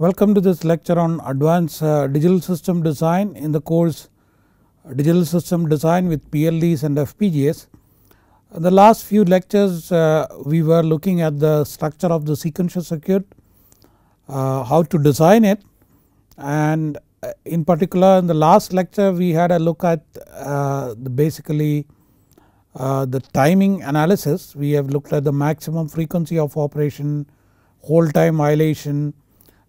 Welcome to this lecture on advanced uh, digital system design in the course digital system design with PLDs and FPGAs. In the last few lectures uh, we were looking at the structure of the sequential circuit, uh, how to design it and in particular in the last lecture we had a look at the basically the timing analysis. We have looked at the maximum frequency of operation, hold time violation,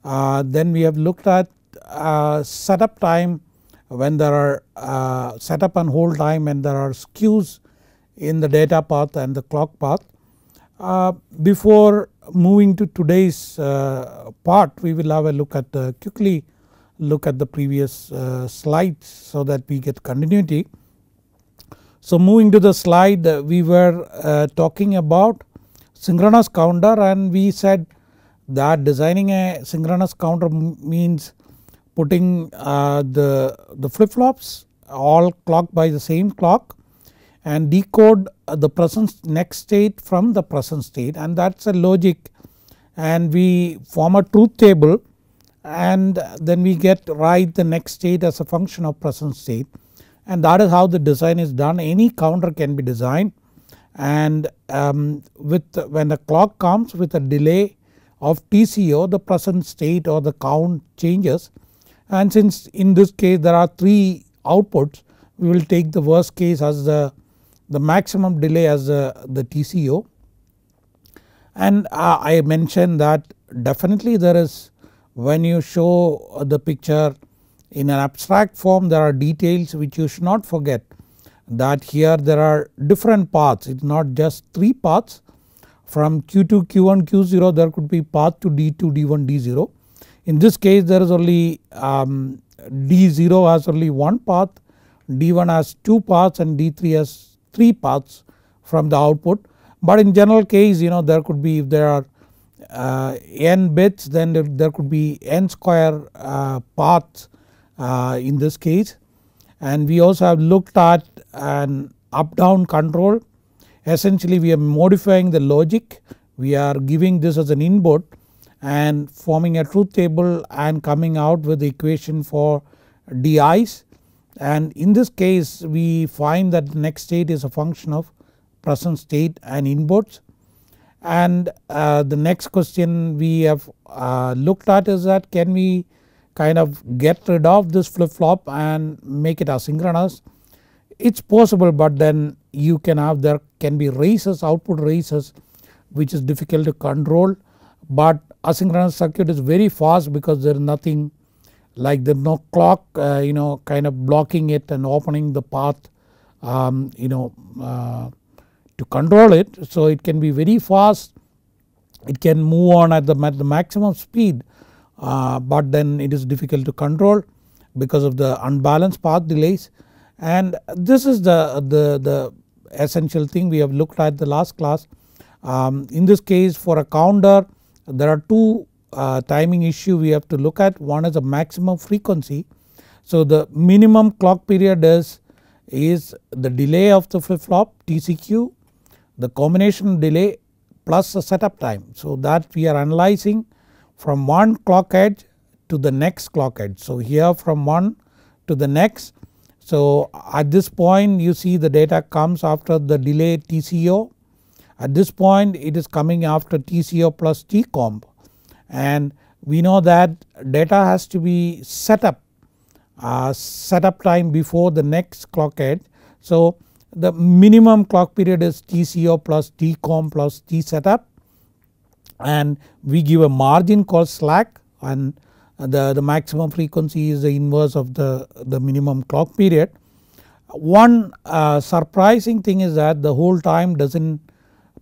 Uh, then we have looked at uh, setup time when there are uh, setup and hold time and there are skews in the data path and the clock path. Uh, before moving to today's uh, part we will have a look at the quickly look at the previous slides so that we get continuity. So moving to the slide we were talking about synchronous counter and we said that designing a synchronous counter means putting uh, the, the flip flops all clocked by the same clock and decode the present next state from the present state and that is a logic. And we form a truth table and then we get write the next state as a function of present state. And that is how the design is done. Any counter can be designed. And um, with when the clock comes with a delay of TCO the present state or the count changes. And since in this case there are 3 outputs we will take the worst case as the, the maximum delay as the, the TCO and uh, I mentioned that definitely there is when you show the picture in an abstract form there are details which you should not forget. That here there are different paths. It is not just 3 paths from Q2, Q1, Q0 there could be path to D2, D1, D0. In this case there is only um, D0 has only one path, D1 has 2 paths and D3 has 3 paths from the output. But in general case you know there could be if there are uh, n bits then there could be n square uh, paths uh, in this case and we also have looked at an up down control essentially we are modifying the logic. We are giving this as an input and forming a truth table and coming out with the equation for DIs. And in this case we find that the next state is a function of present state and inputs. And uh, the next question we have uh, looked at is that can we kind of get rid of this flip flop and make it asynchronous. It is possible but then you can have there can be races output races which is difficult to control. But asynchronous circuit is very fast because there is nothing like there is no clock uh, you know kind of blocking it and opening the path um, you know uh, to control it. So it can be very fast. It can move on at the, at the maximum speed uh, but then it is difficult to control because of the unbalanced path delays and this is the, the, the essential thing we have looked at the last class. Um, in this case for a counter there are two uh, timing issue we have to look at one is a maximum frequency. So the minimum clock period is, is the delay of the flip flop TCQ the combination delay plus the setup time. So that we are analyzing from one clock edge to the next clock edge. So here from one to the next so at this point you see the data comes after the delay TCO at this point it is coming after TCO plus TCOMP and we know that data has to be set up uh, setup time before the next clock edge. So the minimum clock period is TCO plus TCOM plus T setup. And we give a margin called slack and the, the maximum frequency is the inverse of the, the minimum clock period. One uh, surprising thing is that the hold time does not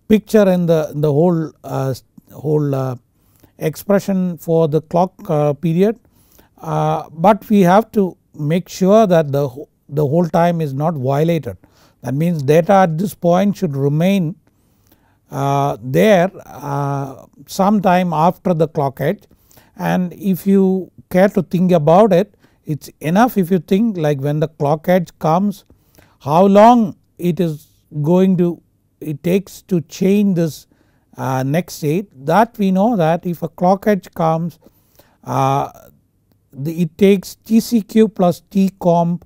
picture in the, the whole, uh, whole uh, expression for the clock uh, period uh, but we have to make sure that the, the hold time is not violated. That means data at this point should remain uh, there sometime after the clock edge and if you care to think about it it is enough if you think like when the clock edge comes how long it is going to it takes to change this uh, next state that we know that if a clock edge comes uh, the, it takes TCQ plus TCOM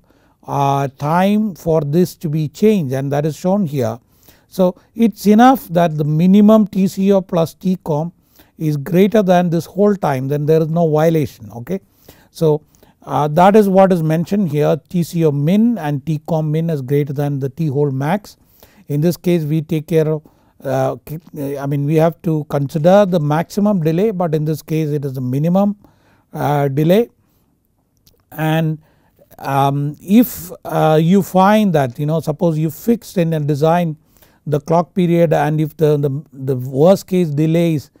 uh, time for this to be changed and that is shown here. So it is enough that the minimum TCO plus TCOM is greater than this hold time then there is no violation okay. So uh, that is what is mentioned here TCO min and TCOM min is greater than the T hold max. In this case we take care of uh, I mean we have to consider the maximum delay but in this case it is the minimum uh, delay and um, if uh, you find that you know suppose you fixed in a design the clock period and if the, the, the worst case delays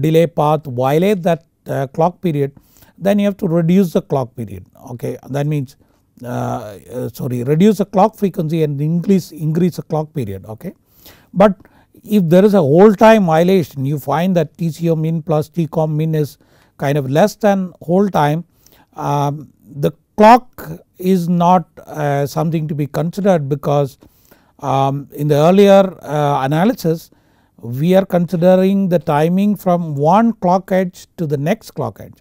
delay path violate that uh, clock period then you have to reduce the clock period okay that means uh, uh sorry reduce the clock frequency and increase increase the clock period okay. But if there is a hold time violation you find that TCO min plus TCOM min is kind of less than hold time um, the clock is not uh, something to be considered because um, in the earlier uh, analysis we are considering the timing from one clock edge to the next clock edge.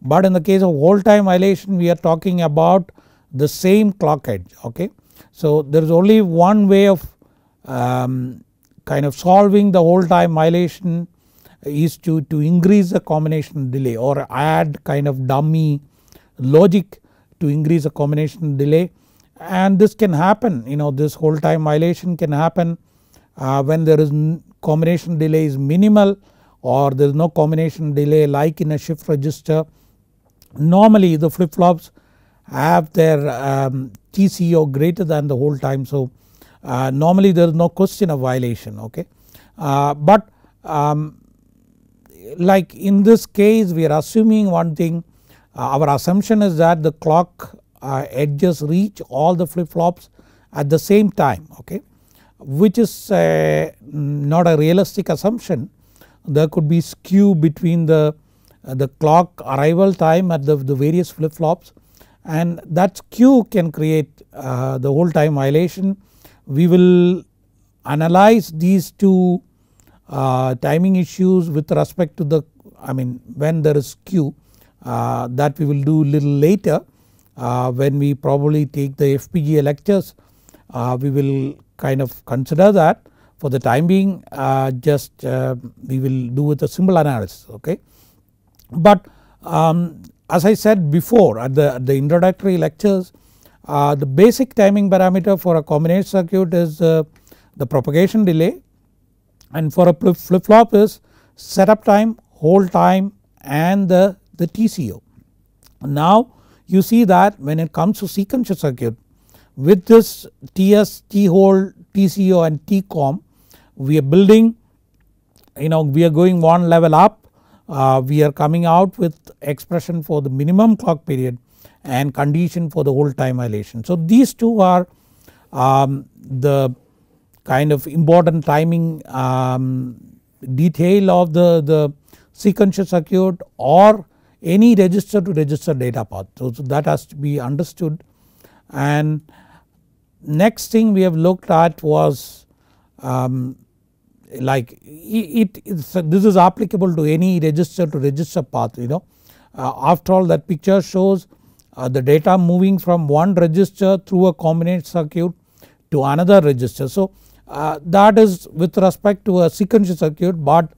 But in the case of hold time violation we are talking about the same clock edge okay. So there is only one way of um, kind of solving the hold time violation is to, to increase the combination delay or add kind of dummy logic to increase the combination delay and this can happen you know this hold time violation can happen uh, when there is combination delay is minimal or there is no combination delay like in a shift register. Normally the flip flops have their um, TCO greater than the hold time so uh, normally there is no question of violation okay. Uh, but um, like in this case we are assuming one thing uh, our assumption is that the clock uh, edges reach all the flip flops at the same time okay which is uh, not a realistic assumption there could be skew between the the clock arrival time at the, the various flip flops and that skew can create uh, the hold time violation. We will analyze these two uh, timing issues with respect to the I mean when there is skew uh, that we will do little later uh, when we probably take the FPGA lectures uh, we will kind of consider that for the time being uh, just uh, we will do with a simple analysis okay. But um, as I said before at the, at the introductory lectures uh, the basic timing parameter for a combination circuit is the propagation delay and for a flip flop is setup time, hold time and the the TCO. Now you see that when it comes to sequential circuit with this TS, T hold, TCO and TCOM we are building you know we are going one level up uh, we are coming out with expression for the minimum clock period and condition for the hold time violation. So these two are um, the kind of important timing um, detail of the, the sequential circuit or any register to register data path. So, so that has to be understood and next thing we have looked at was um, like it, it this is applicable to any register to register path you know. Uh, after all that picture shows uh, the data moving from one register through a combination circuit to another register. So uh, that is with respect to a sequential circuit but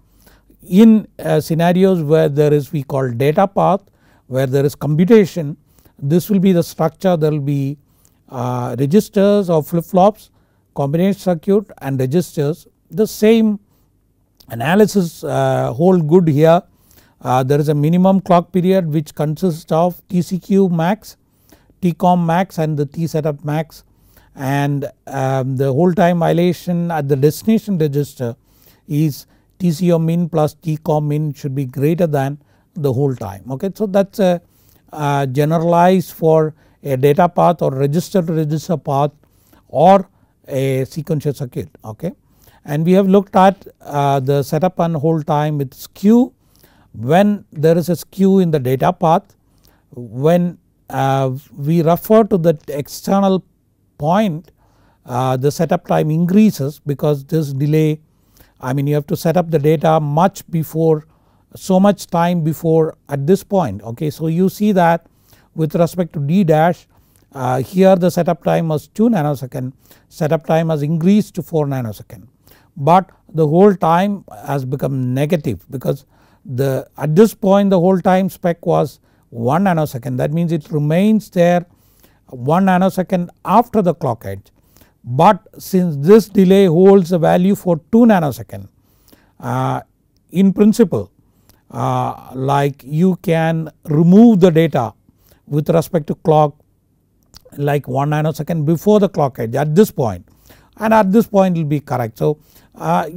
in uh, scenarios where there is we call data path where there is computation this will be the structure there will be uh, registers or flip flops combination circuit and registers the same analysis uh, hold good here uh, there is a minimum clock period which consists of TCQ max, TCOM max and the T setup max and um, the hold time violation at the destination register is TCO min plus TCOM min should be greater than the hold time okay. So that is a, a generalized for a data path or register to register path or a sequential circuit okay. And we have looked at uh, the setup and hold time with skew when there is a skew in the data path when uh, we refer to the external point uh, the setup time increases because this delay I mean you have to set up the data much before so much time before at this point okay. So you see that with respect to D dash uh, here the setup time was 2 nanosecond. Setup time has increased to 4 nanosecond. But the hold time has become negative because the at this point the hold time spec was 1 nanosecond. That means it remains there 1 nanosecond after the clock edge but since this delay holds a value for 2 nanosecond uh, in principle uh, like you can remove the data with respect to clock like 1 nanosecond before the clock edge at this point and at this point it will be correct. So uh,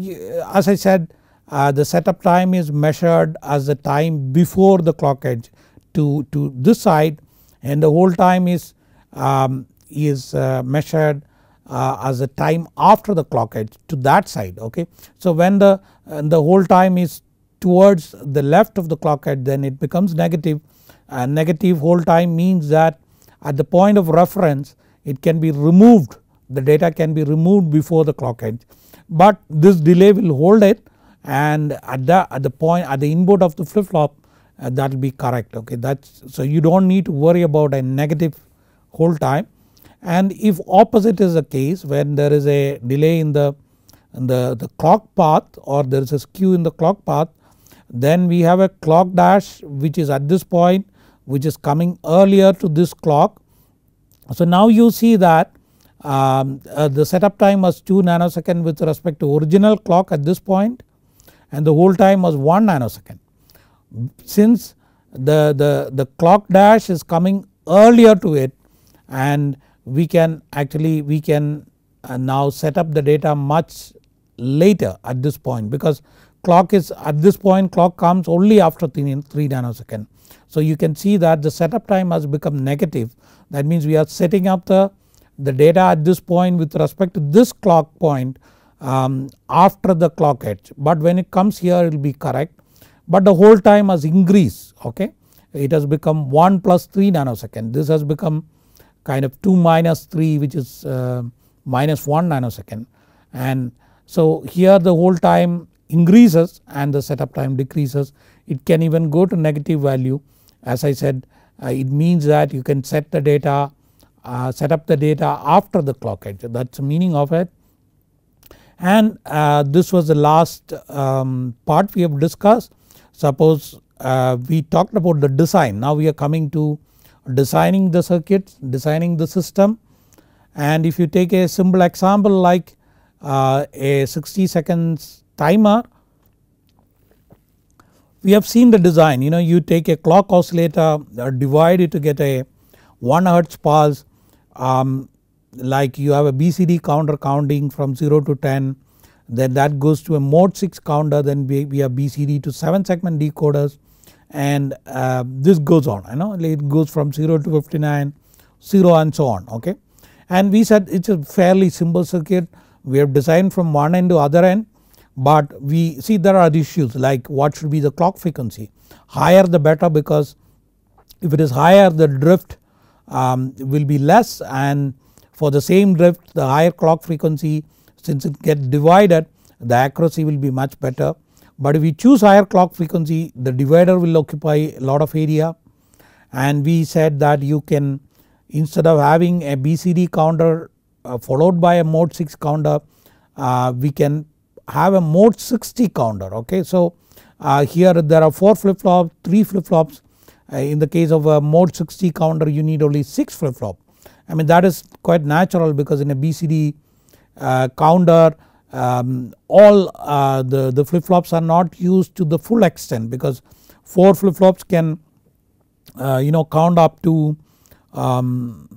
as I said uh, the setup time is measured as the time before the clock edge to, to this side and the hold time is, um, is uh, measured uh, as the time after the clock edge to that side okay. So when the, the hold time is towards the left of the clock edge then it becomes negative and negative hold time means that at the point of reference it can be removed. The data can be removed before the clock edge but this delay will hold it and at the at the point at the input of the flip flop uh, that will be correct okay? That's so you don't need to worry about a negative hold time. And if opposite is the case when there is a delay in the in the, the clock path or there is a skew in the clock path then we have a clock dash which is at this point which is coming earlier to this clock. So now you see that um, uh, the setup time was 2 nanosecond with respect to original clock at this point and the hold time was 1 nanosecond. Since the, the, the clock dash is coming earlier to it and we can actually we can uh, now set up the data much later at this point because clock is at this point clock comes only after 3, 3 nanosecond. So you can see that the setup time has become negative. That means we are setting up the, the data at this point with respect to this clock point um, after the clock edge. But when it comes here it will be correct. But the hold time has increased okay. It has become 1 plus 3 nanosecond. This has become kind of 2 minus 3 which is uh, minus 1 nanosecond. And so here the hold time increases and the setup time decreases. It can even go to negative value as I said uh, it means that you can set the data uh, set up the data after the clock edge that is the meaning of it. And uh, this was the last um, part we have discussed. Suppose we talked about the design. Now we are coming to designing the circuits designing the system. And if you take a simple example like uh, a 60 seconds timer we have seen the design. You know you take a clock oscillator uh, divide it to get a 1 hertz pulse um, like you have a BCD counter counting from 0 to 10 then that goes to a mode 6 counter then we, we have BCD to 7 segment decoders and uh, this goes on you know it goes from 0 to 59 0 and so on okay. And we said it is a fairly simple circuit. We have designed from one end to other end but we see there are issues like what should be the clock frequency. Higher the better because if it is higher the drift um, will be less. And for the same drift the higher clock frequency since it gets divided the accuracy will be much better. But if we choose higher clock frequency the divider will occupy a lot of area. And we said that you can instead of having a BCD counter uh, followed by a mode 6 counter uh, we can have a mode 60 counter okay. So uh, here there are 4 flip flops 3 flip flops uh, in the case of a mode 60 counter you need only 6 flip flop. I mean that is quite natural because in a BCD uh, counter um, all uh, the, the flip flops are not used to the full extent because 4 flip flops can uh, you know count up to um,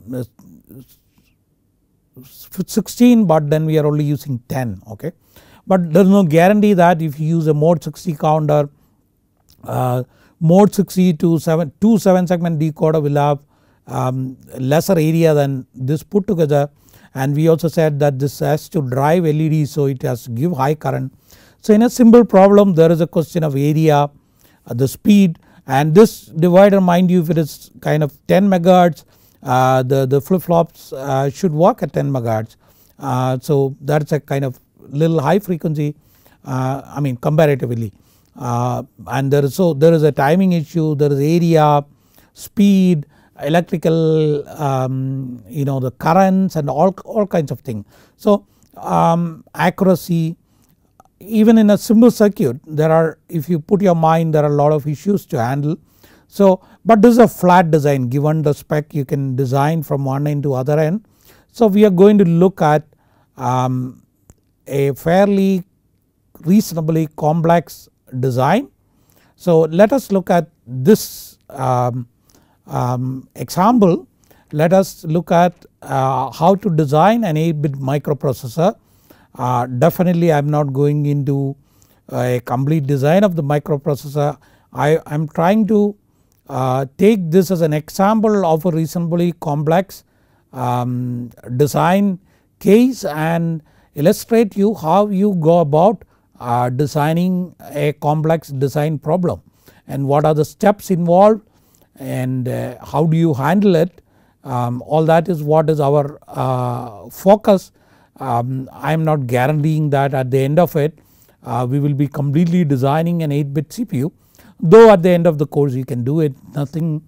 16 but then we are only using 10 okay but there is no guarantee that if you use a mode 60 counter uh, mode 60 to 7 2 7 segment decoder will have um, lesser area than this put together and we also said that this has to drive LED so it has to give high current. So in a simple problem there is a question of area uh, the speed and this divider mind you if it is kind of 10 megahertz uh, the, the flip flops uh, should work at 10 megahertz. Uh, so that is a kind of little high frequency uh, I mean comparatively uh, and there is so there is a timing issue there is area speed electrical um, you know the currents and all, all kinds of things. So um, accuracy even in a simple circuit there are if you put your mind there are a lot of issues to handle. So but this is a flat design given the spec you can design from one end to other end. So we are going to look at um, a fairly reasonably complex design. So let us look at this um, um, example let us look at uh, how to design an 8 bit microprocessor. Uh, definitely I am not going into a complete design of the microprocessor. I am trying to uh, take this as an example of a reasonably complex um, design case and illustrate you how you go about uh, designing a complex design problem and what are the steps involved and uh, how do you handle it. Um, all that is what is our uh, focus. Um, I am not guaranteeing that at the end of it uh, we will be completely designing an 8 bit CPU though at the end of the course you can do it. Nothing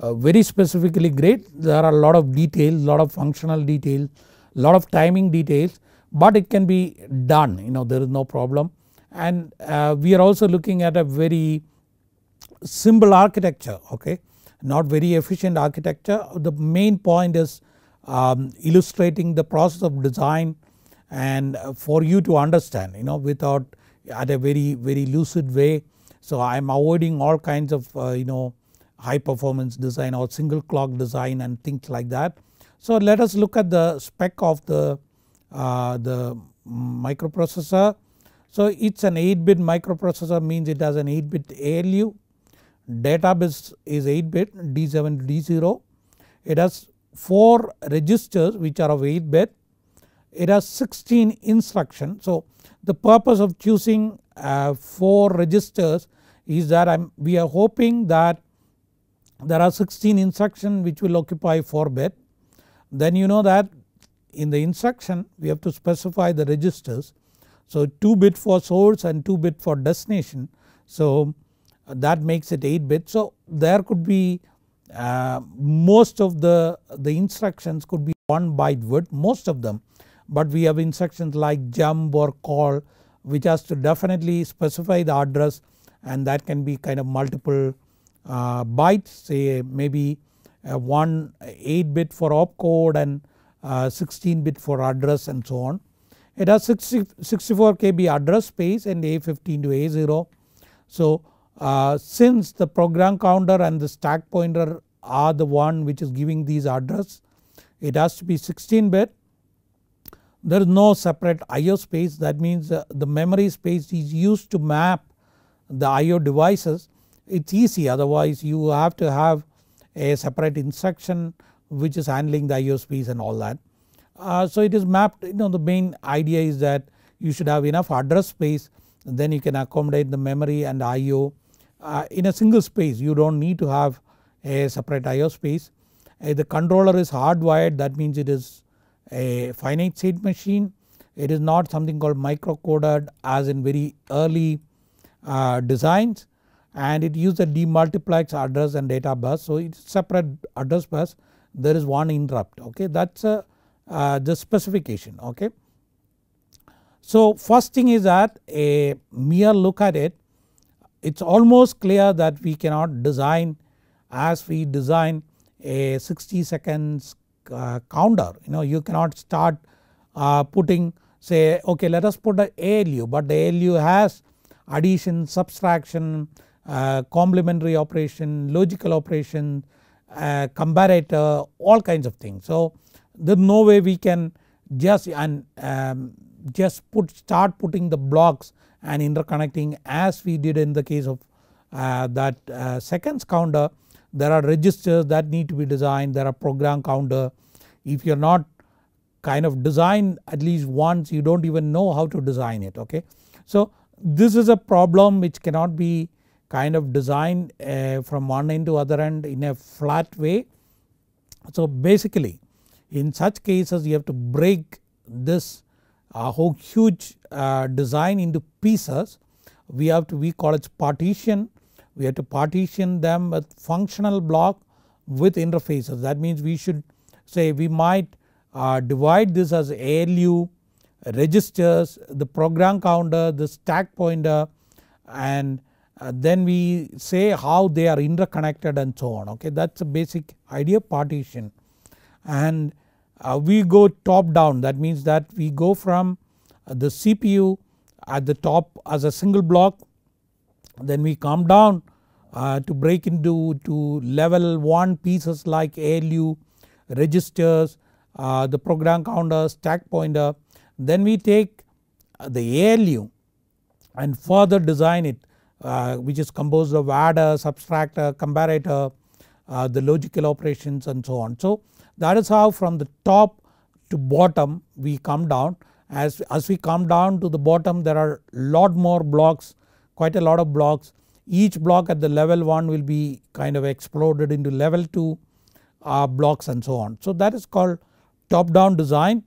uh, very specifically great. There are a lot of details lot of functional details lot of timing details but it can be done you know there is no problem and uh, we are also looking at a very simple architecture okay not very efficient architecture. The main point is um, illustrating the process of design and for you to understand you know without at a very very lucid way. So I am avoiding all kinds of uh, you know high performance design or single clock design and things like that. So let us look at the spec of the, uh, the microprocessor. So it is an 8 bit microprocessor means it has an 8 bit ALU data bus is 8 bit D7 to D0. It has 4 registers which are of 8 bit. It has 16 instructions. So the purpose of choosing uh, 4 registers is that I'm, we are hoping that there are 16 instructions which will occupy 4 bit. Then you know that in the instruction we have to specify the registers. So 2 bit for source and 2 bit for destination. So that makes it 8 bit. So there could be uh, most of the, the instructions could be 1 byte word most of them but we have instructions like jump or call which has to definitely specify the address and that can be kind of multiple uh, bytes say maybe uh, 1 8 bit for opcode and uh, 16 bit for address and so on. It has 60, 64 KB address space and A15 to A0. So uh, since the program counter and the stack pointer are the one which is giving these address it has to be 16 bit there is no separate IO space that means uh, the memory space is used to map the IO devices it is easy otherwise you have to have a separate instruction which is handling the IO space and all that. Uh, so it is mapped you know the main idea is that you should have enough address space then you can accommodate the memory and IO uh, in a single space you do not need to have a separate IO space. Uh, the controller is hardwired that means it is a finite state machine. It is not something called microcoded as in very early uh, designs and it uses a demultiplex address and data bus. So it is separate address bus there is one interrupt okay that is uh, the specification okay. So first thing is that a mere look at it it is almost clear that we cannot design as we design a 60 seconds uh, counter you know you cannot start uh, putting say okay let us put a ALU but the ALU has addition subtraction complementary operation logical operation uh, comparator all kinds of things. So there is no way we can just and um, just put start putting the blocks and interconnecting as we did in the case of uh, that uh, seconds counter there are registers that need to be designed there are program counter if you are not kind of designed at least once you do not even know how to design it okay. So this is a problem which cannot be kind of design uh, from one end to other end in a flat way. So basically in such cases you have to break this a whole huge uh, design into pieces. We have to we call it partition. We have to partition them with functional block with interfaces. That means we should say we might uh, divide this as ALU registers the program counter the stack pointer and uh, then we say how they are interconnected and so on. Okay that is a basic idea of partition. And uh, we go top down. That means that we go from the CPU at the top as a single block. Then we come down uh, to break into to level 1 pieces like ALU registers uh, the program counter stack pointer. Then we take the ALU and further design it. uh, which is composed of adder, subtractor, comparator, uh, the logical operations and so on. So that is how from the top to bottom we come down as, as we come down to the bottom there are lot more blocks quite a lot of blocks each block at the level 1 will be kind of exploded into level 2 uh, blocks and so on. So that is called top down design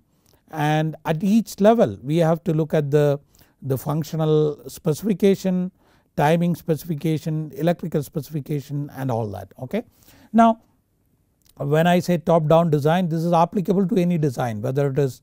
and at each level we have to look at the, the functional specification, timing specification, electrical specification and all that okay. Now when I say top down design this is applicable to any design whether it is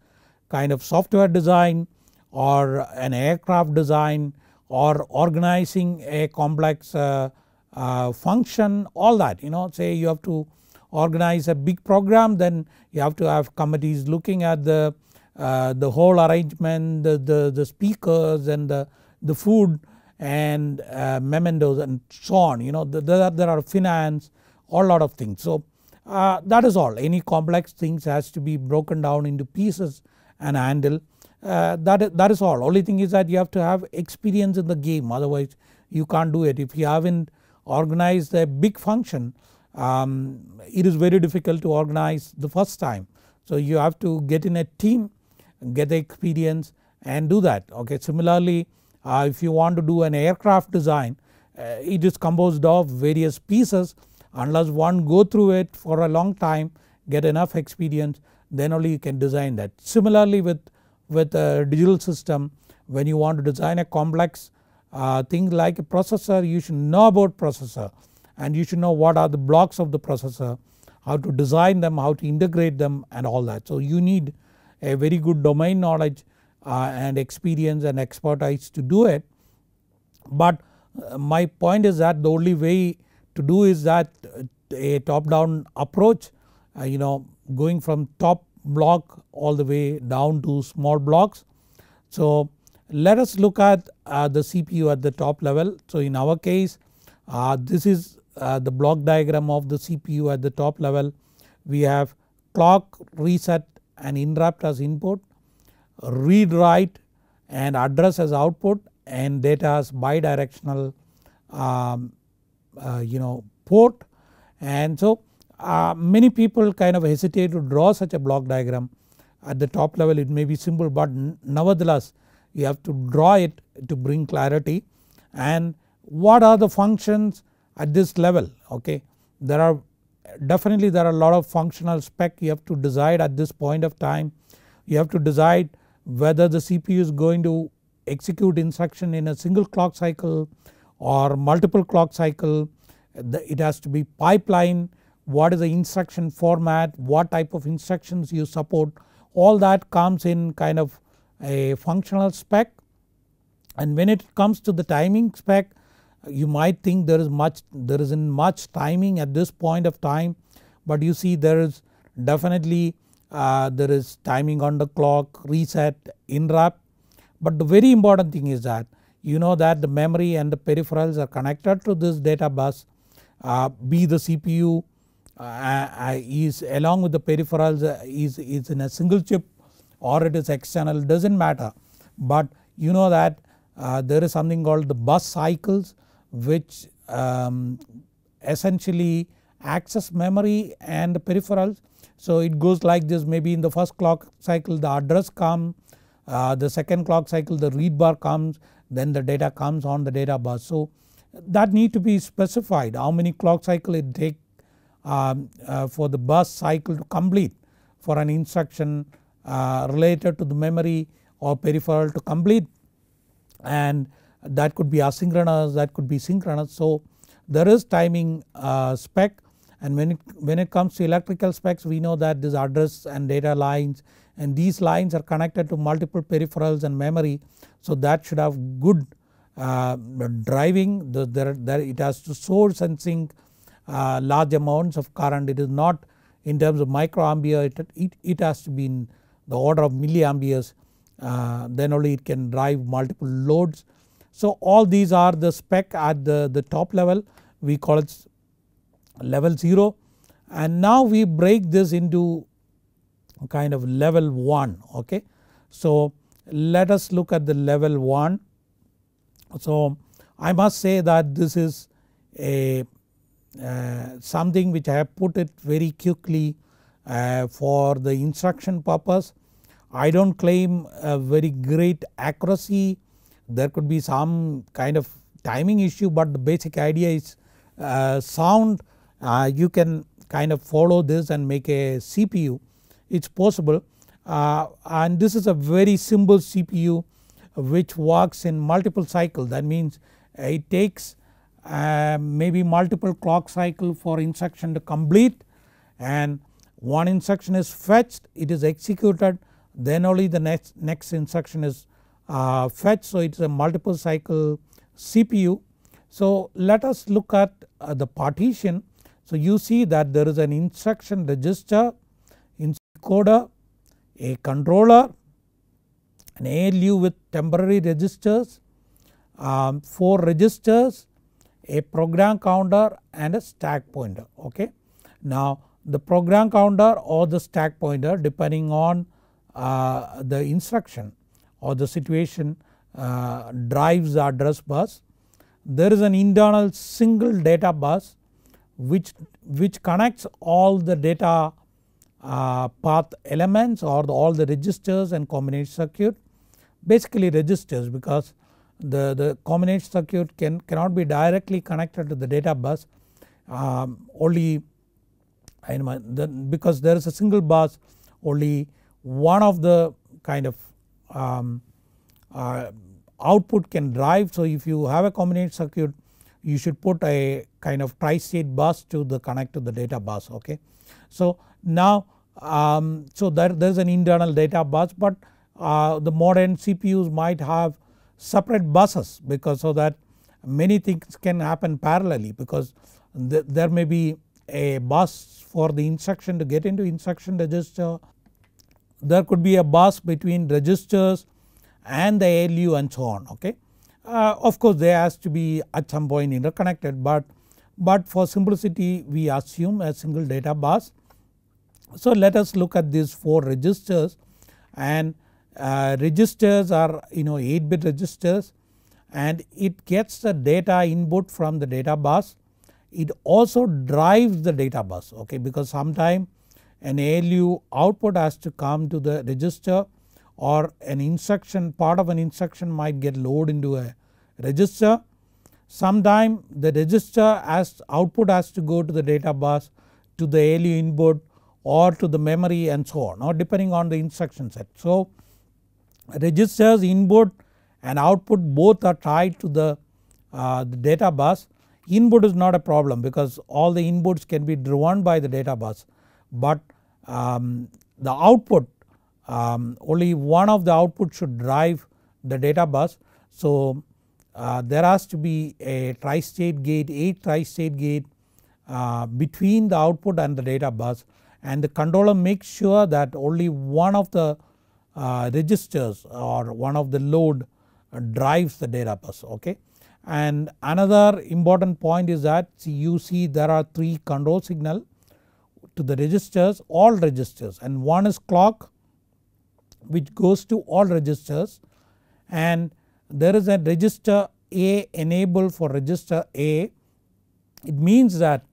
kind of software design or an aircraft design or organizing a complex uh, uh, function all that you know say you have to organize a big program then you have to have committees looking at the uh, the whole arrangement the, the, the speakers and the, the food and uh, mementos and so on you know the, the, there are finance all lot of things. So uh, that is all any complex things has to be broken down into pieces and handle uh, that, that is all only thing is that you have to have experience in the game otherwise you can't do it. If you haven't organized a big function um, it is very difficult to organize the first time. So you have to get in a team get the experience and do that okay. Similarly uh, if you want to do an aircraft design uh, it is composed of various pieces unless one go through it for a long time get enough experience then only you can design that. Similarly with, with a digital system when you want to design a complex uh, thing like a processor you should know about processor and you should know what are the blocks of the processor, how to design them, how to integrate them and all that. So you need a very good domain knowledge and experience and expertise to do it. But uh, my point is that the only way to do is that a top down approach uh, you know going from top block all the way down to small blocks. So let us look at uh, the CPU at the top level. So in our case uh, this is uh, the block diagram of the CPU at the top level. We have clock reset and interrupt as input, read write and address as output and data as bidirectional um, uh, you know port and so uh, many people kind of hesitate to draw such a block diagram at the top level it may be simple but nevertheless you have to draw it to bring clarity and what are the functions at this level okay. There are definitely there are a lot of functional spec you have to decide at this point of time. You have to decide whether the CPU is going to execute instruction in a single clock cycle or multiple clock cycle. It has to be pipeline, what is the instruction format, what type of instructions you support all that comes in kind of a functional spec and when it comes to the timing spec you might think there is much there isn't much timing at this point of time but you see there is definitely uh, there is timing on the clock reset interrupt but the very important thing is that you know that the memory and the peripherals are connected to this data bus uh, be the CPU uh, uh, is along with the peripherals uh, is, is in a single chip or it is external does not matter but you know that uh, there is something called the bus cycles which um, essentially access memory and peripherals. So it goes like this maybe in the first clock cycle the address comes, uh, the second clock cycle the read bar comes then the data comes on the data bus. So that need to be specified how many clock cycle it take um, uh, for the bus cycle to complete for an instruction uh, related to the memory or peripheral to complete and that could be asynchronous that could be synchronous. So there is timing uh, spec and when it, when it comes to electrical specs we know that this address and data lines and these lines are connected to multiple peripherals and memory. So that should have good uh, driving the, there, there it has to source and sink uh, large amounts of current it is not in terms of microampere it, it, it has to be in the order of milliamperes uh, then only it can drive multiple loads. So all these are the spec at the, the top level we call it level 0 and now we break this into kind of level 1 okay. So let us look at the level 1. So I must say that this is a uh, something which I have put it very quickly uh, for the instruction purpose. I do not claim a very great accuracy there could be some kind of timing issue but the basic idea is uh, sound you can kind of follow this and make a CPU it is possible. Uh, and this is a very simple CPU which works in multiple cycles. That means it takes uh, maybe multiple clock cycle for instruction to complete. And one instruction is fetched it is executed. Then only the next, next instruction is uh, fetched. So it is a multiple cycle CPU. So let us look at uh, the partition so you see that there is an instruction register, encoder, a controller, an ALU with temporary registers, um, 4 registers, a program counter and a stack pointer okay. Now the program counter or the stack pointer depending on uh, the instruction or the situation uh, drives the address bus. There is an internal single data bus which, which connects all the data uh, path elements or the, all the registers and combination circuit basically registers because the, the combination circuit can cannot be directly connected to the data bus um, only the, because there is a single bus only one of the kind of um, uh, output can drive. So if you have a combination circuit you should put a kind of tri-state bus to the connect to the data bus okay. So now um, so there, there is an internal data bus but uh, the modern CPUs might have separate buses because so that many things can happen parallelly because th there may be a bus for the instruction to get into instruction register. There could be a bus between registers and the ALU and so on okay. Uh, of course they has to be at some point interconnected but, but for simplicity we assume a single data bus. So let us look at these 4 registers and uh, registers are you know 8 bit registers and it gets the data input from the data bus. It also drives the data bus okay because sometime an ALU output has to come to the register or an instruction part of an instruction might get loaded into a register. Sometime the register as output has to go to the data bus to the ALU input or to the memory and so on or depending on the instruction set. So registers input and output both are tied to the, uh, the data bus. Input is not a problem because all the inputs can be driven by the data bus but um, the output um, only one of the output should drive the data bus. So uh, there has to be a tri-state gate, 8 tri-state gate uh, between the output and the data bus and the controller makes sure that only one of the uh, registers or one of the load drives the data bus okay. And another important point is that you see there are 3 control signal to the registers all registers and one is clock which goes to all registers and there is a register A enable for register A. It means that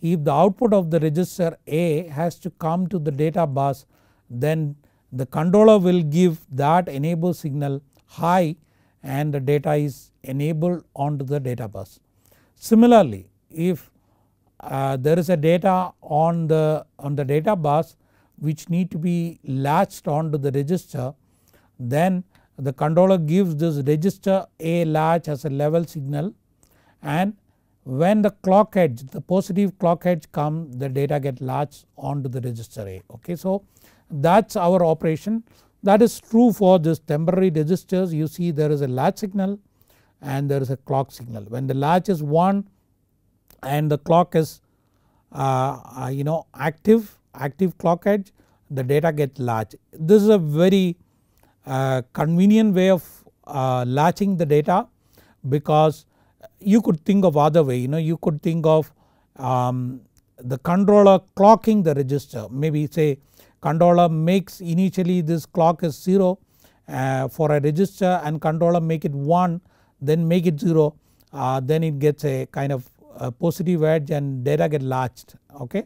if the output of the register A has to come to the data bus then the controller will give that enable signal high and the data is enabled onto the data bus. Similarly if uh, there is a data on the on the data bus which need to be latched onto the register then the controller gives this register A latch as a level signal and when the clock edge the positive clock edge come the data get latched onto the register A okay. So that is our operation that is true for this temporary registers you see there is a latch signal and there is a clock signal. When the latch is 1 and the clock is uh, uh, you know active active clock edge the data get latched. This is a very uh, convenient way of uh, latching the data because you could think of other way you know you could think of um, the controller clocking the register maybe say controller makes initially this clock is 0 uh, for a register and controller make it 1 then make it 0 uh, then it gets a kind of a positive edge and data get latched okay.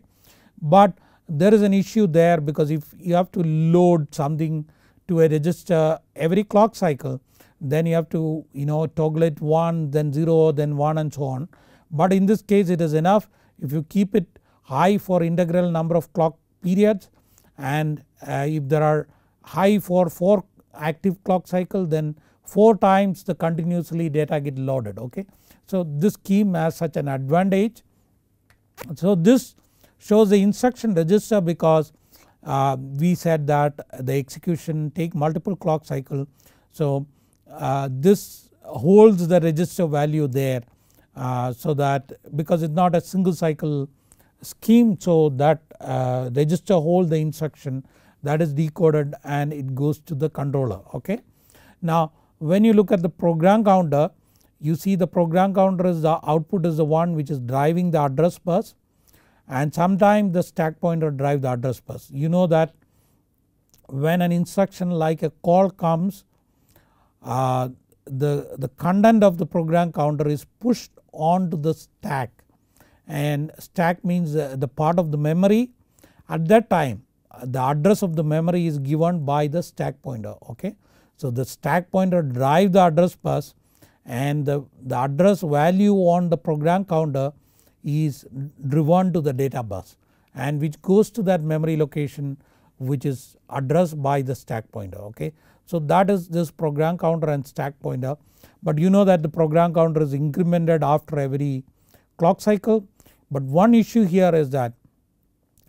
But there is an issue there because if you have to load something to a register every clock cycle then you have to you know toggle it 1 then 0 then 1 and so on. But in this case it is enough if you keep it high for integral number of clock periods and uh, if there are high for 4 active clock cycle then 4 times the continuously data get loaded okay. So this scheme has such an advantage. So this shows the instruction register because uh, we said that the execution take multiple clock cycle. So uh, this holds the register value there uh, so that because it is not a single cycle scheme so that uh, register hold the instruction that is decoded and it goes to the controller okay. Now when you look at the program counter you see the program counter is the output is the one which is driving the address bus and sometimes the stack pointer drive the address bus. You know that when an instruction like a call comes uh, the, the content of the program counter is pushed onto the stack and stack means the part of the memory at that time the address of the memory is given by the stack pointer okay. So the stack pointer drive the address bus and the, the address value on the program counter is driven to the data bus and which goes to that memory location which is addressed by the stack pointer okay. So that is this program counter and stack pointer but you know that the program counter is incremented after every clock cycle but one issue here is that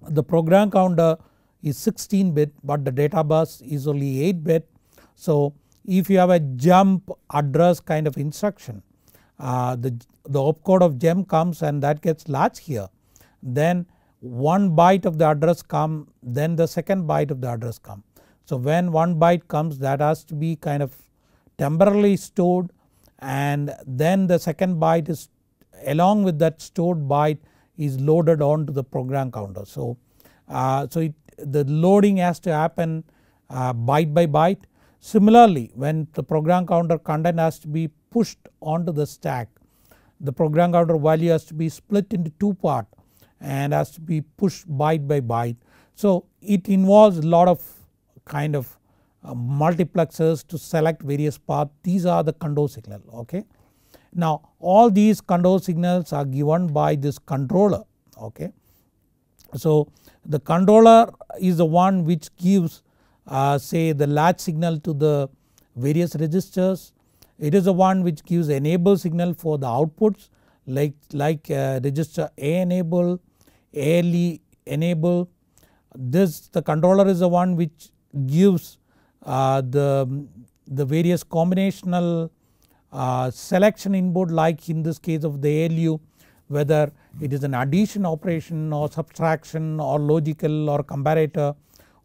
the program counter is 16 bit but the data bus is only 8 bit. So if you have a jump address kind of instruction uh, the, the opcode of jump comes and that gets latched here then one byte of the address come then the second byte of the address come. So when one byte comes that has to be kind of temporarily stored and then the second byte is along with that stored byte is loaded onto the program counter. So, uh, so it, the loading has to happen uh, byte by byte. Similarly when the program counter content has to be pushed onto the stack the program counter value has to be split into two part and has to be pushed byte by byte. So it involves a lot of kind of uh, multiplexers to select various paths these are the control signal okay. Now all these control signals are given by this controller okay. So the controller is the one which gives uh, say the latch signal to the various registers. It is the one which gives enable signal for the outputs like, like uh, register A enable, ALU enable. This the controller is the one which gives uh, the, the various combinational uh, selection input like in this case of the ALU whether it is an addition operation or subtraction or logical or comparator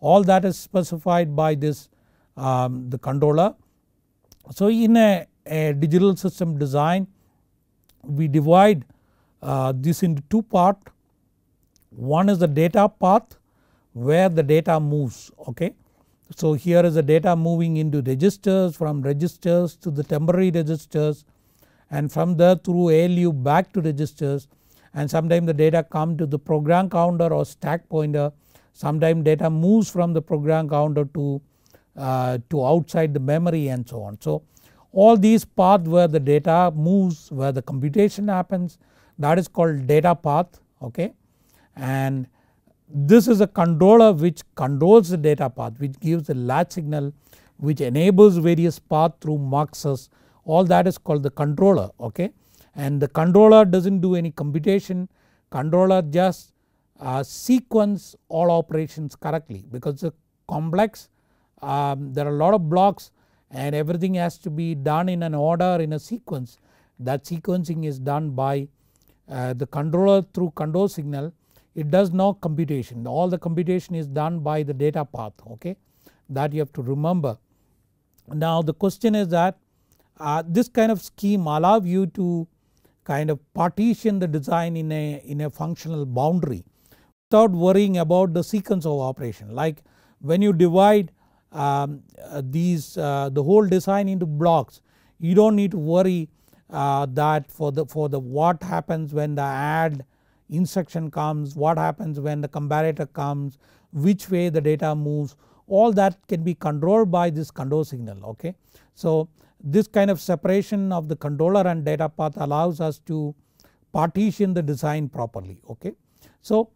all that is specified by this um, the controller. So in a, a, digital system design we divide uh, this into two part one is the data path where the data moves okay. So here is the data moving into registers from registers to the temporary registers and from there through ALU back to registers and sometimes the data come to the program counter or stack pointer Sometimes data moves from the program counter to, uh, to outside the memory and so on. So all these paths where the data moves where the computation happens that is called data path okay? And this is a controller which controls the data path which gives the latch signal which enables various path through muxes all that is called the controller okay? And the controller does not do any computation. Controller just uh, sequence all operations correctly because the complex um, there are a lot of blocks and everything has to be done in an order in a sequence. That sequencing is done by uh, the controller through control signal. It does no computation. All the computation is done by the data path okay? That you have to remember. Now the question is that uh, this kind of scheme allow you to kind of partition the design in a, in a functional boundary without worrying about the sequence of operation. Like when you divide um, uh, these uh, the whole design into blocks you do not need to worry uh, that for the for the what happens when the add instruction comes, what happens when the comparator comes, which way the data moves all that can be controlled by this control signal okay. So this kind of separation of the controller and data path allows us to partition the design properly okay. So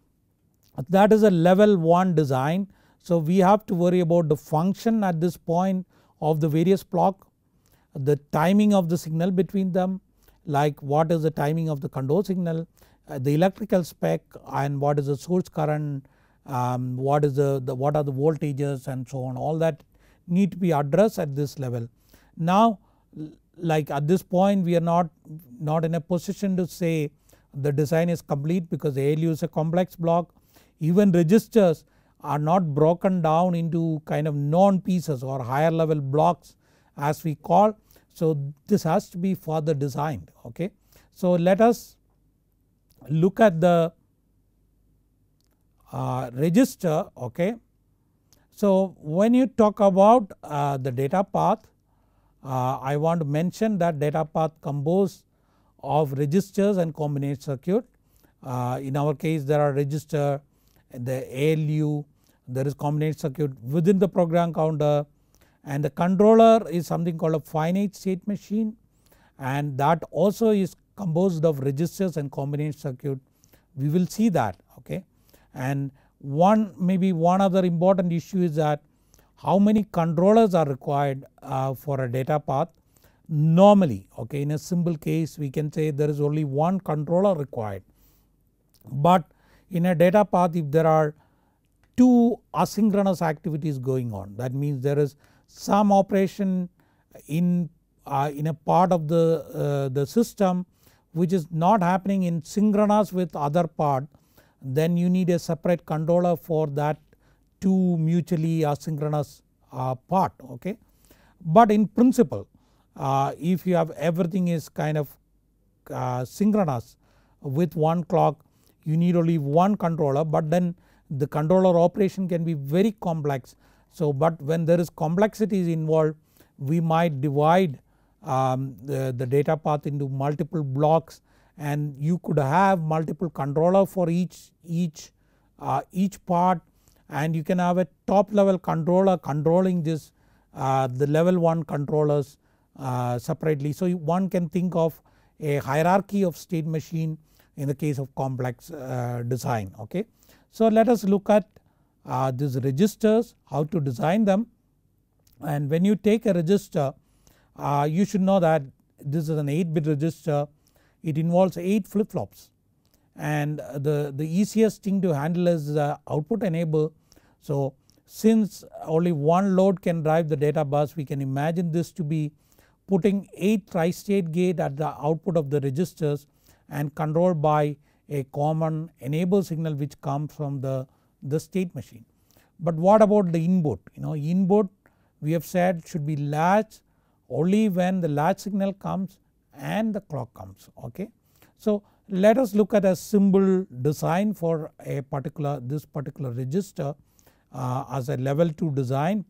that is a level 1 design so we have to worry about the function at this point of the various block, the timing of the signal between them like what is the timing of the control signal, uh, the electrical spec and what is the source current, um, what is the, the what are the voltages and so on all that need to be addressed at this level. Now like at this point we are not, not in a position to say the design is complete because ALU is a complex block even registers are not broken down into kind of non pieces or higher level blocks as we call. So this has to be further designed okay. So let us look at the uh, register okay. So when you talk about uh, the data path uh, I want to mention that data path composed of registers and combination circuit. Uh, in our case there are register the ALU there is combination circuit within the program counter and the controller is something called a finite state machine. And that also is composed of registers and combination circuit. We will see that okay. And one maybe one other important issue is that how many controllers are required uh, for a data path? Normally okay in a simple case we can say there is only one controller required. But in a data path if there are two asynchronous activities going on that means there is some operation in, uh, in a part of the, uh, the system which is not happening in synchronous with other part then you need a separate controller for that two mutually asynchronous uh, part okay. But in principle uh, if you have everything is kind of uh, synchronous with one clock you need only one controller but then the controller operation can be very complex. So but when there is complexities involved we might divide um, the, the data path into multiple blocks and you could have multiple controller for each, each, uh, each part and you can have a top level controller controlling this uh, the level 1 controllers uh, separately. So one can think of a hierarchy of state machine in the case of complex uh, design okay. So let us look at uh, these registers how to design them. And when you take a register uh, you should know that this is an 8 bit register. It involves 8 flip flops and the, the easiest thing to handle is the output enable. So since only one load can drive the data bus we can imagine this to be putting 8 tri-state gate at the output of the registers and controlled by a common enable signal which comes from the, the state machine. But what about the input you know input we have said should be latch only when the latch signal comes and the clock comes okay. So let us look at a symbol design for a particular this particular register uh, as a level 2 design.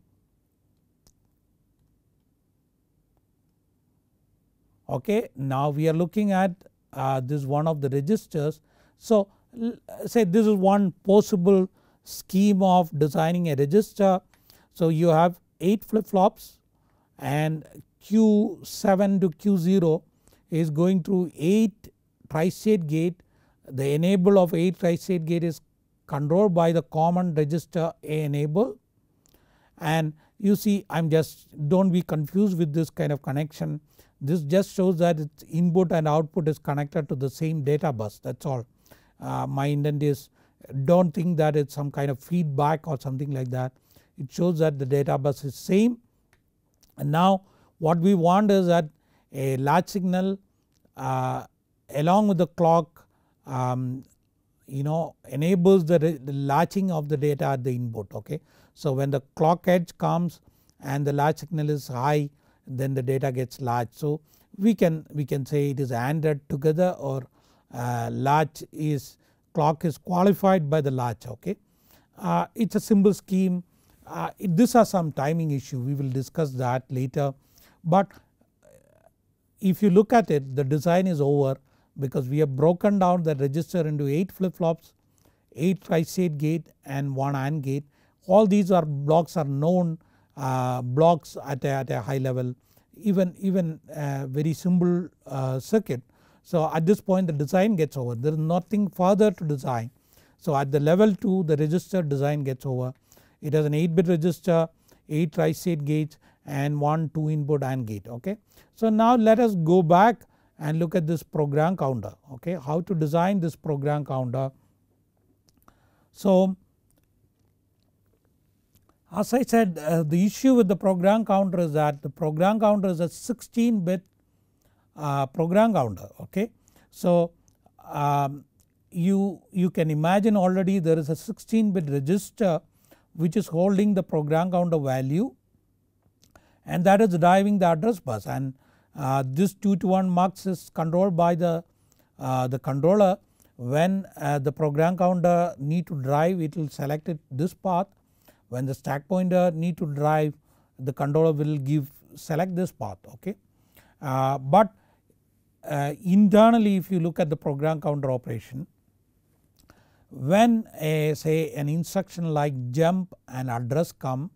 Okay, now we are looking at uh, this is one of the registers. So say this is one possible scheme of designing a register. So you have 8 flip flops and Q7 to Q0 is going through 8 tri-state gate the enable of 8 tri-state gate is controlled by the common register A enable and you see I am just do not be confused with this kind of connection this just shows that its input and output is connected to the same data bus that is all. Uh, my intent is do not think that it is some kind of feedback or something like that it shows that the data bus is same and now what we want is that a latch signal uh, along with the clock um, you know enables the, the, latching of the data at the input okay. So when the clock edge comes and the latch signal is high then the data gets latched. So we can we can say it is ANDed together or uh, latch is clock is qualified by the latch okay. Uh, it is a simple scheme. Uh, this has some timing issue. We will discuss that later. But if you look at it the design is over because we have broken down the register into 8 flip flops 8 tri-state gate and 1 AND gate. All these are blocks are known. uh, blocks at a, at a high level even even very simple uh, circuit. So at this point the design gets over there is nothing further to design. So at the level 2 the register design gets over it has an 8 bit register 8 tri-state gates and 1 2 input AND gate okay. So now let us go back and look at this program counter okay how to design this program counter. So as I said uh, the issue with the program counter is that the program counter is a 16 bit uh, program counter okay. So um, you, you can imagine already there is a 16 bit register which is holding the program counter value and that is driving the address bus and uh, this 2 to 1 mux is controlled by the, uh, the controller when uh, the program counter need to drive it will select it this path when the stack pointer need to drive the controller will give select this path okay. Uh, but uh, internally if you look at the program counter operation when a say an instruction like jump and address come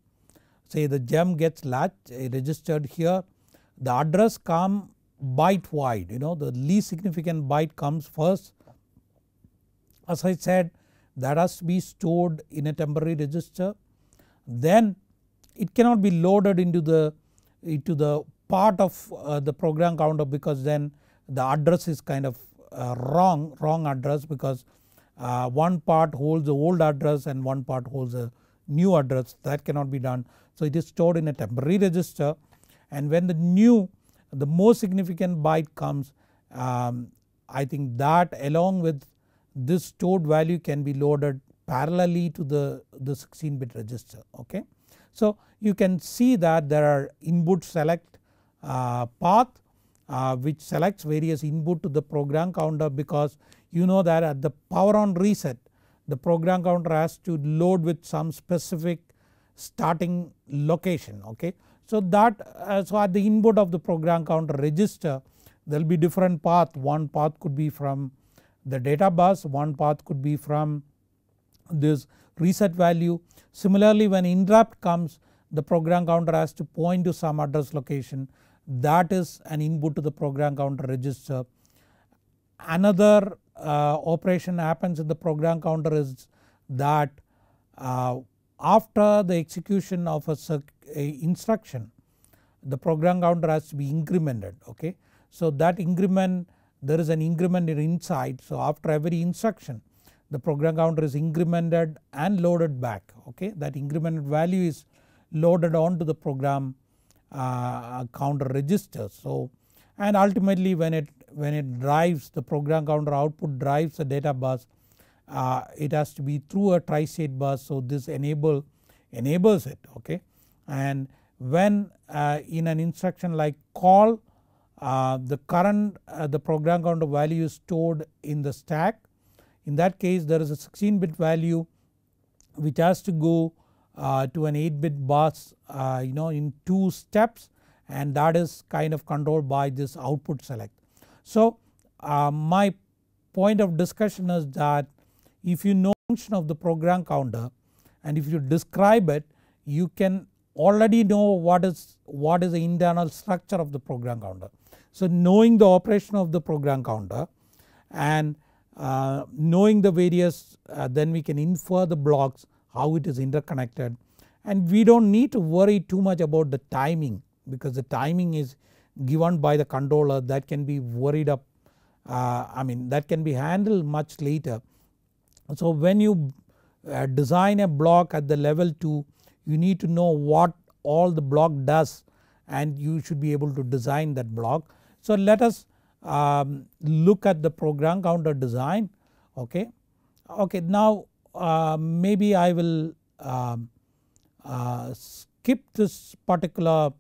say the jump gets latched registered here the address come byte wide you know the least significant byte comes first as I said that has to be stored in a temporary register then it cannot be loaded into the into the part of uh, the program counter because then the address is kind of uh, wrong wrong address because uh, one part holds the old address and one part holds a new address that cannot be done. So it is stored in a temporary register and when the new the most significant byte comes um, I think that along with this stored value can be loaded parallelly to the, the 16 bit register okay. So you can see that there are input select uh, path uh, which selects various input to the program counter because you know that at the power on reset the program counter has to load with some specific starting location okay. So that uh, so at the input of the program counter register there will be different path one path could be from the data bus one path could be from this reset value. Similarly when interrupt comes the program counter has to point to some address location that is an input to the program counter register. Another uh, operation happens in the program counter is that uh, after the execution of a, a, instruction the program counter has to be incremented okay. So that increment there is an increment inside so after every instruction the program counter is incremented and loaded back okay? That incremented value is loaded onto the program uh, counter register. So and ultimately when it when it drives the program counter output drives the data bus uh, it has to be through a tri-state bus. So this enable enables it okay? And when uh, in an instruction like call uh, the current uh, the program counter value is stored in the stack in that case there is a 16 bit value which has to go uh, to an 8 bit bus uh, you know in 2 steps and that is kind of controlled by this output select. So uh, my point of discussion is that if you know function of the program counter and if you describe it you can already know what is what is the internal structure of the program counter. So knowing the operation of the program counter and uh, knowing the various uh, then we can infer the blocks how it is interconnected and we do not need to worry too much about the timing because the timing is given by the controller that can be worried up uh, I mean that can be handled much later. So when you uh, design a block at the level 2 you need to know what all the block does and you should be able to design that block. So let us um, look at the program counter design okay. Okay now uh, maybe I will um, uh, skip this particular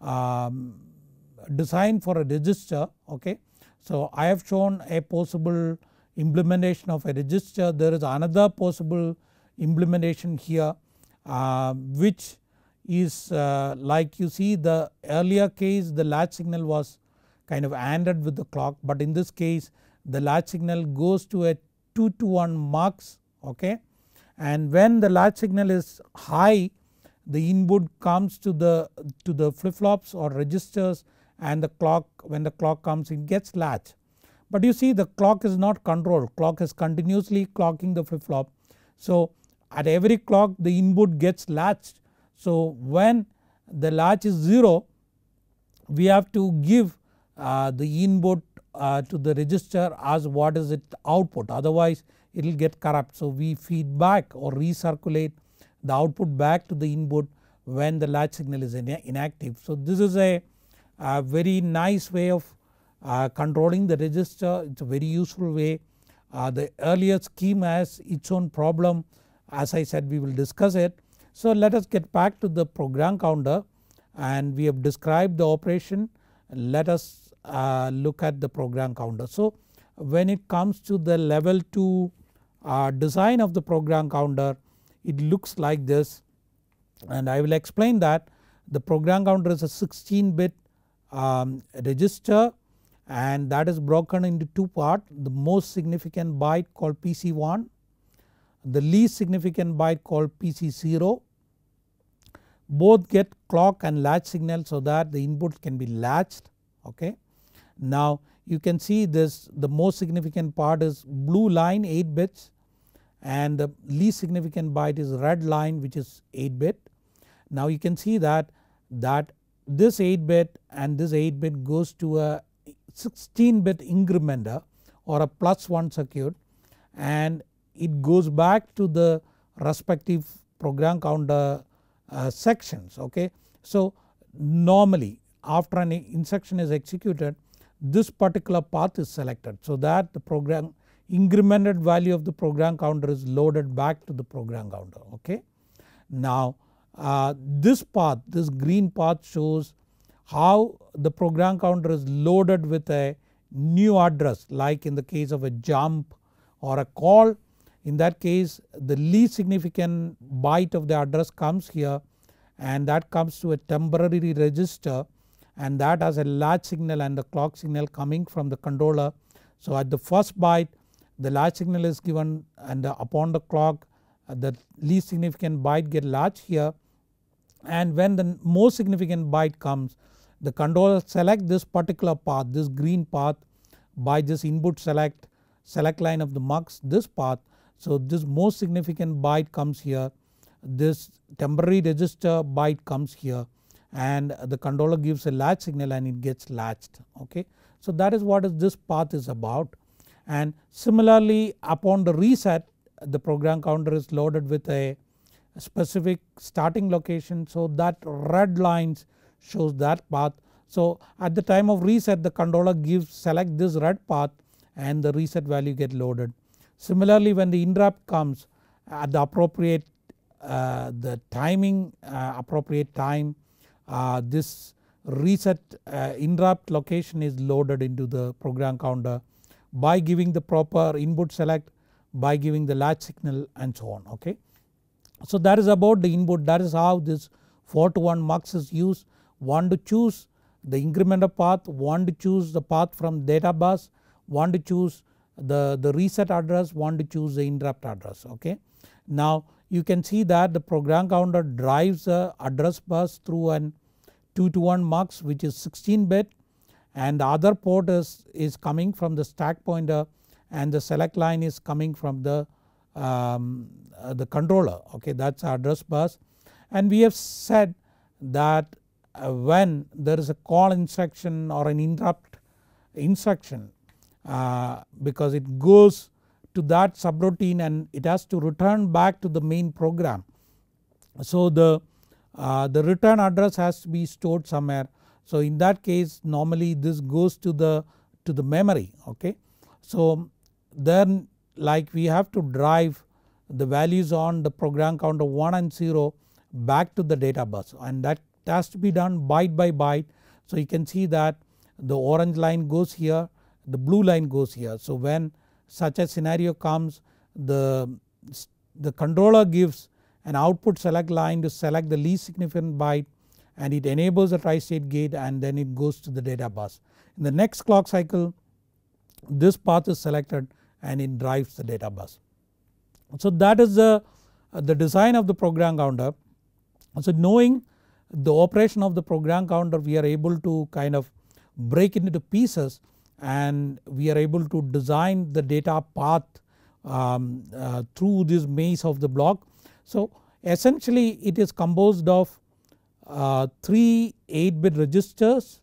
um, design for a register okay. So I have shown a possible implementation of a register there is another possible implementation here uh, which is uh, like you see the earlier case the latch signal was kind of ANDed with the clock but in this case the latch signal goes to a 2 to 1 mux okay and when the latch signal is high the input comes to the to the flip flops or registers and the clock when the clock comes it gets latched. But you see the clock is not controlled clock is continuously clocking the flip flop. So at every clock the input gets latched. So when the latch is 0 we have to give the input uh, to the register as what is its output otherwise it will get corrupt. So we feed back or recirculate the output back to the input when the latch signal is inactive. So this is a, a very nice way of uh, controlling the register it is a very useful way. Uh, the earlier scheme has its own problem as I said we will discuss it. So let us get back to the program counter and we have described the operation let us uh, look at the program counter. So when it comes to the level 2 uh, design of the program counter it looks like this and I will explain that the program counter is a 16 bit um, register and that is broken into two parts the most significant byte called PC1 the least significant byte called PC0 both get clock and latch signal so that the input can be latched okay. Now you can see this the most significant part is blue line 8 bits and the least significant byte is red line which is 8 bit. Now you can see that that this 8 bit and this 8 bit goes to a 16 bit incrementer or a plus 1 circuit and it goes back to the respective program counter uh, sections okay. So normally after an instruction is executed this particular path is selected so that the program incremented value of the program counter is loaded back to the program counter okay. Now uh, this path this green path shows how the program counter is loaded with a new address like in the case of a jump or a call in that case the least significant byte of the address comes here and that comes to a temporary register and that has a latch signal and the clock signal coming from the controller. So at the first byte the latch signal is given and upon the clock uh, the least significant byte get latched here and when the most significant byte comes the controller select this particular path this green path by this input select select line of the mux this path. So this most significant byte comes here this temporary register byte comes here and the controller gives a latch signal and it gets latched okay. So that is what is this path is about and similarly upon the reset the program counter is loaded with a specific starting location so that red lines shows that path. So at the time of reset the controller gives select this red path and the reset value get loaded. Similarly when the interrupt comes at the appropriate uh, the timing uh, appropriate time this reset uh, interrupt location is loaded into the program counter by giving the proper input select by giving the latch signal and so on okay. So that is about the input that is how this 4 to 1 mux is used one to choose the incrementer path, one to choose the path from data bus, one to choose the, the reset address, one to choose the interrupt address okay. Now you can see that the program counter drives the address bus through an 2 to 1 mux which is 16 bit and the other port is, is coming from the stack pointer and the select line is coming from the, um, uh, the controller. Okay that is address bus. And we have said that uh, when there is a call instruction or an interrupt instruction uh, because it goes to that subroutine and it has to return back to the main program. So the, uh, the return address has to be stored somewhere. So in that case normally this goes to the to the memory okay. So then like we have to drive the values on the program counter 1 and 0 back to the data bus and that has to be done byte by byte. So you can see that the orange line goes here the blue line goes here. So when such a scenario comes the, the controller gives an output select line to select the least significant byte and it enables a tri-state gate and then it goes to the data bus. In the next clock cycle this path is selected and it drives the data bus. So that is the, the design of the program counter. So knowing the operation of the program counter we are able to kind of break it into pieces and we are able to design the data path um, uh, through this maze of the block. So essentially it is composed of uh, 3 8 bit registers,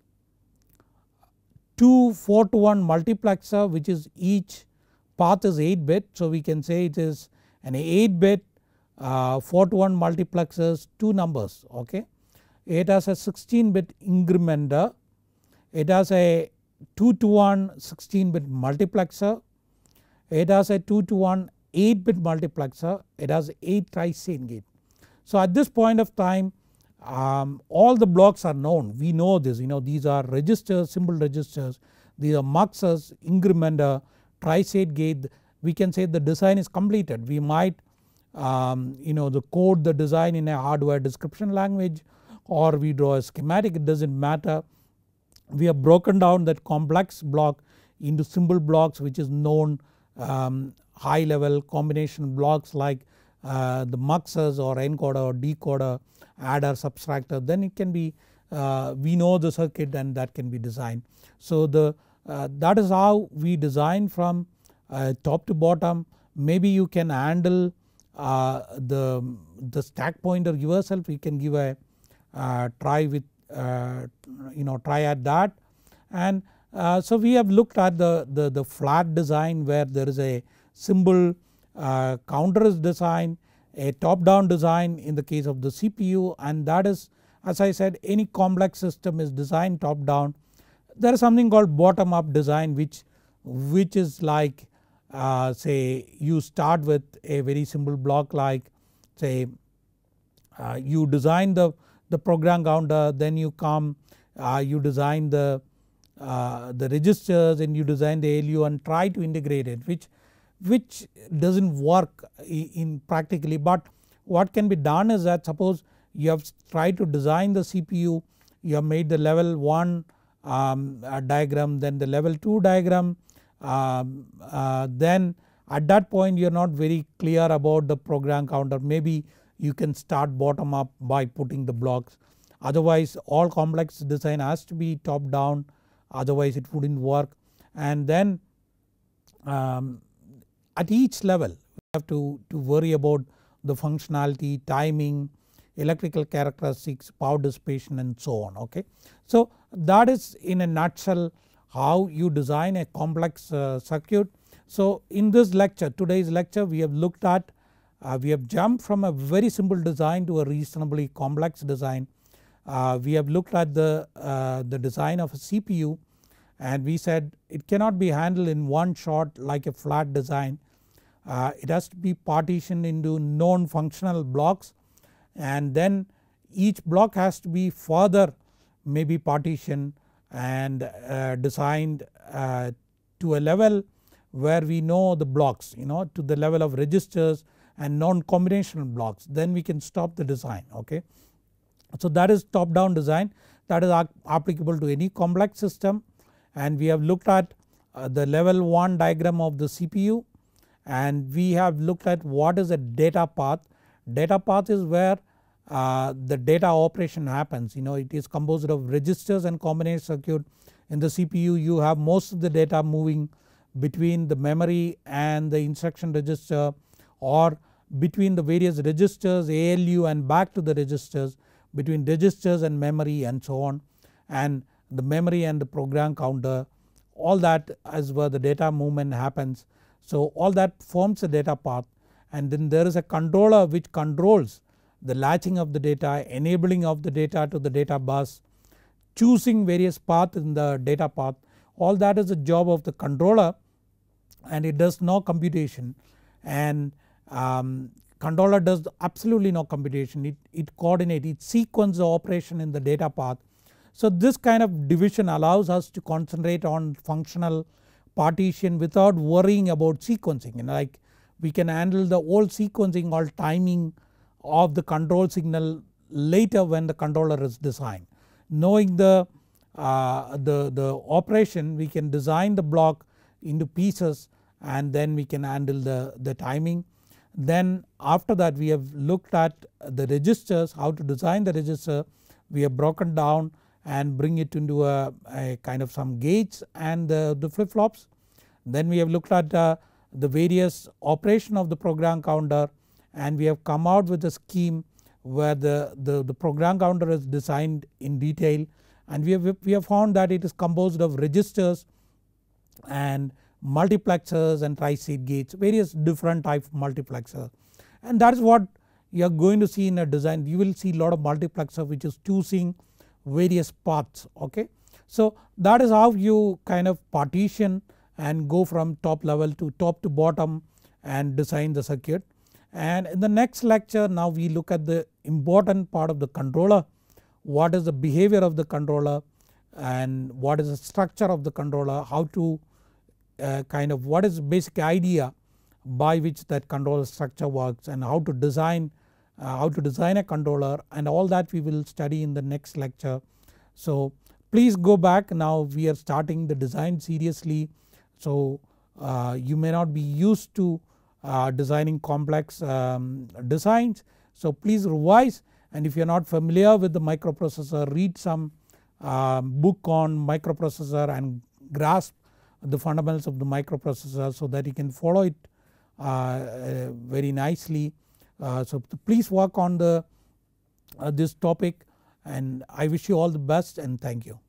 2 4 to 1 multiplexer which is each path is 8 bit. So we can say it is an 8 bit uh, 4 to 1 multiplexers 2 numbers okay. It has a 16 bit incrementer, it has a 2 to 1 16 bit multiplexer, it has a 2 to 1 8 bit multiplexer, it has 8 tri-state gate. So at this point of time um, all the blocks are known. We know this. You know these are registers symbol registers. These are muxes incrementer tri-state gate. We can say the design is completed. We might um, you know the code the design in a hardware description language or we draw a schematic. It does not matter we have broken down that complex block into simple blocks which is known um, high level combination blocks like uh, the muxes or encoder or decoder adder subtractor. Then it can be uh, we know the circuit and that can be designed. So the uh, that is how we design from uh, top to bottom. Maybe you can handle uh, the, the stack pointer yourself. You can give a uh, try with you know try at that and uh, so we have looked at the, the, the flat design where there is a symbol uh, counter is designed a top down design in the case of the CPU and that is as I said any complex system is designed top down. There is something called bottom up design which, which is like uh, say you start with a very simple block like say uh, you design the the program counter then you come uh, you design the, uh, the registers and you design the ALU and try to integrate it which, which does not work in practically. But what can be done is that suppose you have tried to design the CPU you have made the level 1 um, diagram then the level 2 diagram um, uh, then at that point you are not very clear about the program counter maybe you can start bottom up by putting the blocks otherwise all complex design has to be top down otherwise it would not work and then um, at each level we have to, to worry about the functionality, timing, electrical characteristics, power dissipation and so on okay. So that is in a nutshell how you design a complex uh, circuit. So in this lecture today's lecture we have looked at uh, we have jumped from a very simple design to a reasonably complex design. Uh, we have looked at the, uh, the design of a CPU and we said it cannot be handled in one shot like a flat design. Uh, it has to be partitioned into known functional blocks and then each block has to be further maybe partitioned and uh, designed uh, to a level where we know the blocks you know to the level of registers and non-combinational blocks then we can stop the design okay. So that is top down design. That is applicable to any complex system. And we have looked at uh, the level 1 diagram of the CPU and we have looked at what is a data path. Data path is where uh, the data operation happens. You know it is composed of registers and combination circuit. In the CPU you have most of the data moving between the memory and the instruction register or between the various registers ALU and back to the registers between registers and memory and so on and the memory and the program counter all that as where the data movement happens. So all that forms a data path and then there is a controller which controls the latching of the data, enabling of the data to the data bus, choosing various paths in the data path all that is the job of the controller and it does no computation and um, controller does absolutely no computation it, it coordinates it sequences the operation in the data path. So this kind of division allows us to concentrate on functional partition without worrying about sequencing you know like we can handle the whole sequencing or timing of the control signal later when the controller is designed. Knowing the, uh, the, the operation we can design the block into pieces and then we can handle the, the timing. Then after that we have looked at the registers how to design the register we have broken down and bring it into a, a kind of some gates and the, the flip flops. Then we have looked at uh, the various operation of the program counter and we have come out with a scheme where the, the, the program counter is designed in detail and we have, we have found that it is composed of registers and multiplexers and tri-state gates various different type of multiplexer and that is what you are going to see in a design you will see lot of multiplexer which is choosing various paths okay. So that is how you kind of partition and go from top level to top to bottom and design the circuit. And in the next lecture now we look at the important part of the controller what is the behavior of the controller and what is the structure of the controller how to uh, kind of what is basic idea by which that controller structure works and how to design uh, how to design a controller and all that we will study in the next lecture. So please go back now we are starting the design seriously so uh, you may not be used to uh, designing complex um, designs. So please revise and if you are not familiar with the microprocessor read some um, book on microprocessor and grasp the fundamentals of the microprocessor so that you can follow it uh, uh very nicely uh, so please work on the this topic and I wish you all the best and thank you.